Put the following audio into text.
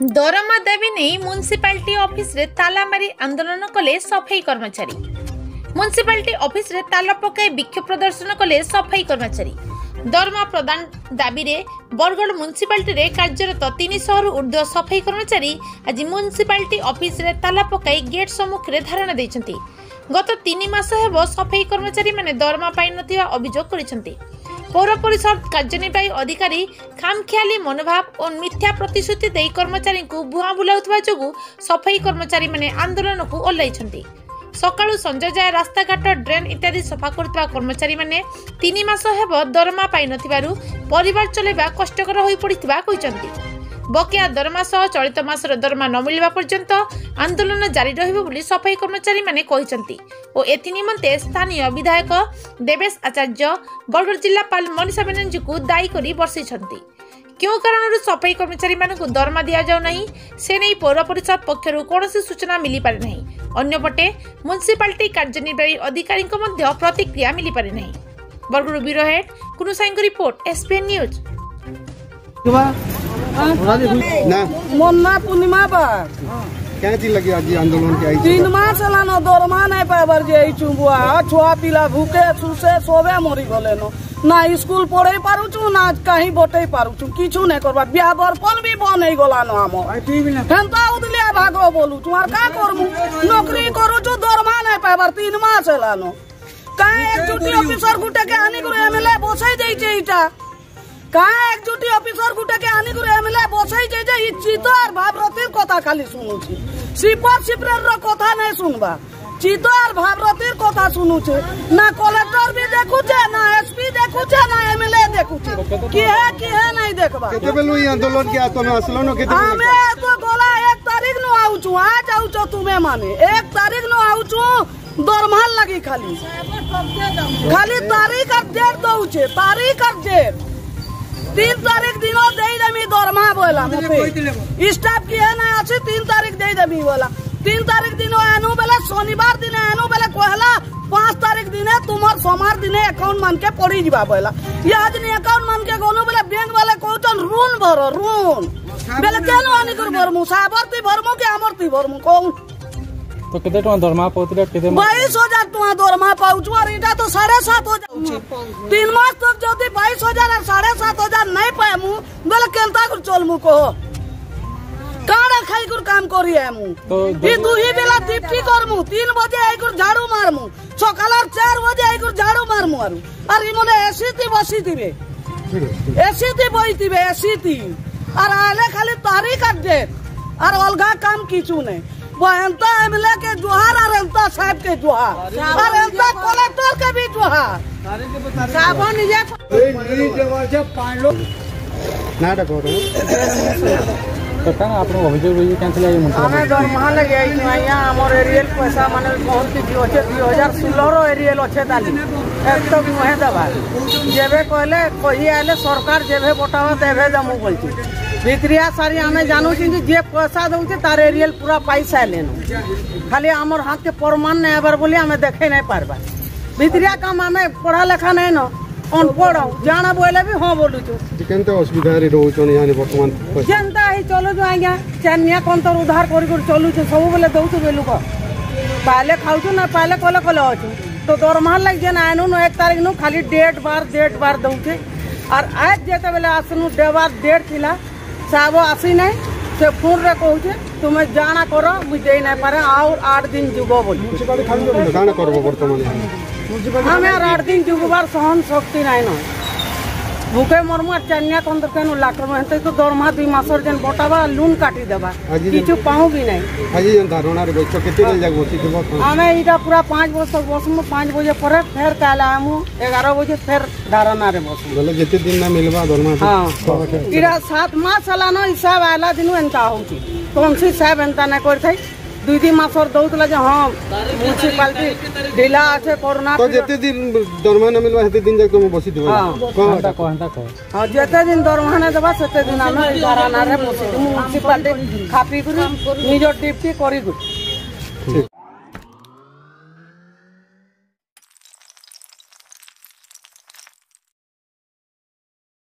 ଦରମା ଦାବି ନେଇ ମ୍ୟୁନିସିପାଲିଟି ଅଫିସରେ ତାଲା ମାରି ଆନ୍ଦୋଳନ କଲେ ସଫେଇ କର୍ମଚାରୀ ମ୍ୟୁନିସିପାଲିଟି ଅଫିସରେ ତାଲା ପକାଇ ବିକ୍ଷୋଭ ପ୍ରଦର୍ଶନ କଲେ ସଫେଇ କର୍ମଚାରୀ ଦରମା ପ୍ରଦାନ ଦାବିରେ ବରଗଡ଼ ମ୍ୟୁନିସିପାଲିଟିରେ କାର୍ଯ୍ୟରତ ତିନିଶହରୁ ଉର୍ଦ୍ଧ୍ୱ ସଫେଇ କର୍ମଚାରୀ ଆଜି ମ୍ୟୁନିସିପାଲିଟି ଅଫିସରେ ତାଲା ପକାଇ ଗେଟ୍ ସମ୍ମୁଖରେ ଧାରଣା ଦେଇଛନ୍ତି ଗତ ତିନି ମାସ ହେବ ସଫେଇ କର୍ମଚାରୀମାନେ ଦରମା ପାଇନଥିବା ଅଭିଯୋଗ କରିଛନ୍ତି পৌর পরিষদ কার্যনির্বাহী অধিকারী খামখেয়ালি মনোভাব ও মিথ্যা প্রতিশ্রুতি দেই কর্মচারীଙ୍କୁ ভুয়া বুলাউଥିବା ଯୋଗୁଁ ସଫେଇ କର୍ମଚାରୀମାନେ ଆନ୍ଦୋଳନକୁ ଓହ୍ଲାଇଛନ୍ତି ସକାଳୁ ସଞ୍ଜ ଯାଏ ରାସ୍ତାଘାଟ ଡ୍ରେନ୍ ଇତ୍ୟାଦି ସଫା କରୁଥିବା କର୍ମଚାରୀମାନେ ତିନି ମାସ ହେବ ଦରମା ପାଇନଥିବାରୁ ପରିବାର ଚଳାଇବା କଷ୍ଟକର ହୋଇପଡ଼ିଥିବା କହିଛନ୍ତି বকেয়া দরমা সহ চলিত মাসের দরমা ନ ମିଳିବା ପର୍ଯ୍ୟନ୍ତ ଆନ୍ଦୋଳନ ଜାରି ରହିବ ବୋଲି ସଫାଇ କର୍ମଚାରୀମାନେ କହିଛନ୍ତି ଓ ଏଥି ନିମନ୍ତେ ସ୍ଥାନୀୟ ବିଧାୟକ ଦେବେଶ ଆଚାର୍ଯ୍ୟ ବରଗଡ଼ ଜିଲ୍ଲାପାଳ ମନୀଷା ବାନାର୍ଜୀଙ୍କୁ ଦାୟୀ କରି ବର୍ଷିଛନ୍ତି କେଉଁ କାରଣରୁ ସଫେଇ କର୍ମଚାରୀମାନଙ୍କୁ ଦରମା ଦିଆଯାଉନାହିଁ ସେ ନେଇ ପୌର ପରିଷଦ ପକ୍ଷରୁ କୌଣସି ସୂଚନା ମିଳିପାରେ ନାହିଁ ଅନ୍ୟପଟେ ମ୍ୟୁନିସିପାଲିଟି କାର୍ଯ୍ୟନିର୍ବାହୀ ଅଧିକାରୀଙ୍କ ମଧ୍ୟ ପ୍ରତିକ୍ରିୟା ମିଳିପାରେ ନାହିଁ ବରଗଡ଼ ବ୍ୟୁରୋ ହେଡ୍ କୁନୁ ସାଇଙ୍କ ରିପୋର୍ଟ ଏସ୍ପିଏନ୍ ନ୍ୟୁଜ୍ मुन्ना पूर्णिमा पर क्या चीज लगी आज आंदोलन के तीन माह चलानो दरमा नहीं पाबर जे आई चुबुआ छुआ पिला भूखे छूसे सोबे मरी गले नो না স্কুল পড়ে পারুছু না কাহি বটেই পারুছু কিছু নাই করবা বিয়া দর্পণ বি বন হই গলানো আমার হেনতা উদলিয়া ভাগ বলুছু আর কা করমু নকরি করুছু দরমা নাই পাইবার তিন মাস এলানো কাহে একজুটি অফিসার গুটাকে আনি করে এমএলএ বসাই দেইছে এইটা কাহে একজুটি অফিসার গুটাকে আনি করে চিত আর ভাবরতীর কথা খালি শুনুছি শিব শিবরের কথা নাই শুনবা চিত আর ভাবরতীর কথা শুনুছে না কলেক্টর বি দেখুছে না এসপি দেখুছে না এমএলএ দেখুছে কি হে কি হে নাই দেখবা কেতেবেলু এই আন্দোলন কি তুমি আসলো না কেতে আমি তো গোলা এক তারিখ নো আউছু আজ আউছো তুমি মানে এক তারিখ নো আউছু দরমাল লাগি খালি খালি তারিখ আর ডেট দউছে তারিখ আর ডেট তিন তারিখ দিন होला स्टाफ की है ना आज तीन तारीख दे देवी होला तीन तारीख दिन एनु बेले शनिवार दिन एनु बेले कहला पाँच तारीख दिन तुम सोमवार दिन अकाउंट मान के पड़ी जीवा बोला ये आज नहीं अकाउंट मान के गोनू बोले बैंक वाले कहतन ऋण भरो ऋण बोले केनो आनी कर भरमु साबरती भरमु के अमरती भरमु कौन तो कितने टका दरमा पौतले कितने बाईस हजार टका दरमा पाउछु और इटा तो साढ़े सात हो जाऊ तीन मास तक जो बाईस हजार और साढ़े सात हजार আমু বলে কেনতা করে চলমু কহ কাড়া খাই করে কাম করি আমু এই দুই বেলা দীপ্তি করমু তিন বজে আই করে ঝাড়ু মারমু সকাল আর চার বজে আই করে ঝাড়ু মারমু আর আর ইমনে এসিতি বসি দিবে এসিতি বই দিবে এসিতি আর আলে খালি তারি কাটবে আর অলগা কাম কিছু নেই বহেন্তা এমএলএ কে জোহার আর এন্তা সাহেব কে জোহার আর এন্তা কলেক্টর কে ভি জোহার সাবন নিজে ନା କହ କାଣା ଆପଣଙ୍କ ଅଭିଯୋଗ ହୋଇଛି କେମିତି ଲାଗି ଆମେ ଦରମା ଲାଗି ଆଇଛୁ ଆଜ୍ଞା ଆମର ଏରିଏଲ୍ ପଇସା ମାନେ ବହୁତ କିଛି ଅଛେ ଦୁଇ ହଜାର ଷୋହଳର ଏରିଏଲ୍ ଅଛେ ତାଲି ଏତ ବି ନୁହେଁ ଦେବା ଯେବେ କହିଲେ କହି ଆଇଲେ ସରକାର ଯେବେ ବଟାବା ତେବେ ଦେମୁ ବୋଲଛି ଭିତରିଆ ସାରି ଆମେ ଜାଣୁଛୁ ଯେ ଯିଏ ପଇସା ଦେଉଛି ତାର ଏରିଏଲ୍ ପୁରା ପାଇସାରିଲେନୁ ଖାଲି ଆମର ହାତକେ ପ୍ରମାଣ ନାଇଁ ହେବାର ବୋଲି ଆମେ ଦେଖେଇ ନାଇଁ ପାରବା ଭିତରିଆ କାମ ଆମେ ପଢ଼ା ଲେଖା ନାଇଁନ অনপড় জানা বইলে বি হ্যাঁ বলুছু কেনতে অসুবিধারে রহুছন ইয়ানি বর্তমান কেনতা এই চলুছু আজ্ঞা চেনিয়া কন্তর উদ্ধার করি করি চলুছু সবুবেলে দৌছু বে লোক পাইলে খাওছু না পাইলে কলে কলে অছু তো দরমার লাগি যেন আইনু নু এক তারিখ নু খালি ডেট বার ডেট বার দৌছে আর আজ যেতবেলে আসনু ডেবার ডেট থিলা সাব আসি নাই সে ফোনরে কহুছে তুমি জানা কর মুই দেই নাই পারে আর আট দিন যুব বলি কানা করব বর্তমানে आम आर आठ भूखे मरमु आर चानिया के लाक्रम तो दरमा दुई मस जेन बटाबा लुन काटि देबा किछु बजे तक बसमु 5 बजे पर फेर काल आमु 11 बजे फेर धारणा रे बसमु मास हाँ। तो हिसाब आला दिनु एंता होउ छी सी साहब एंता नै करथै দুই দিন মাসর দৌতলা যে হ্যাঁ মিউনিসিপালিটি ঢিলা আছে করোনা তো যেতে দিন দরমা না মিলবা সেতে দিন যাক তুমি বসি দিবা কোনটা কোনটা কো হ্যাঁ যেতে দিন দরমা না দেবা সেতে দিন আমি ধারণারে বসি দিমু মিউনিসিপালিটি খাপি করে নিজর ডিউটি করি গুড